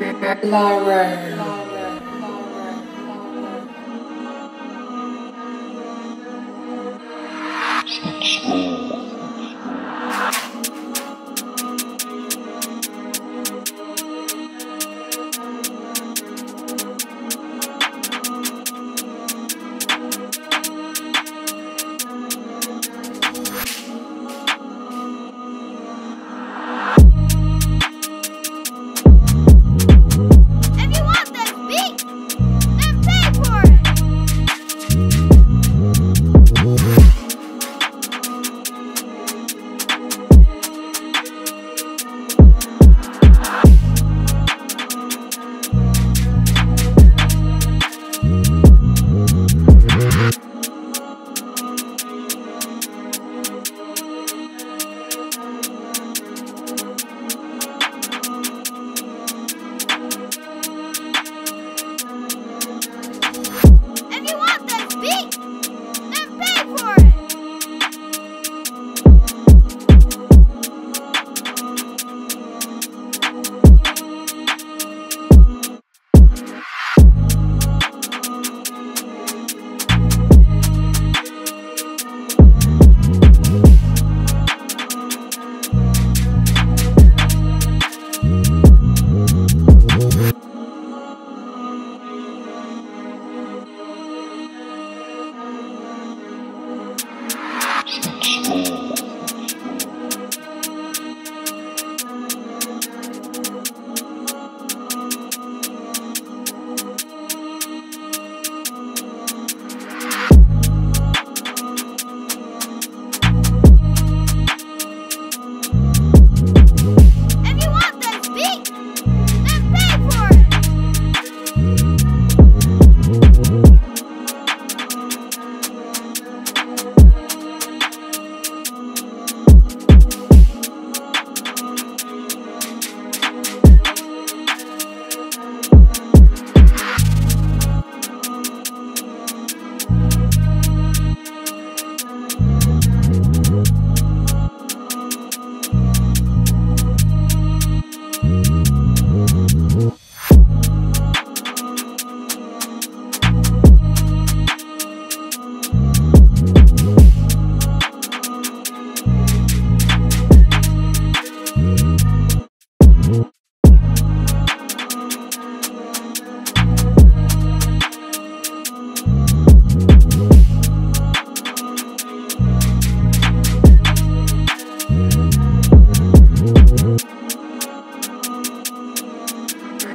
Lauren. If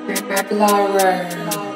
Lauren.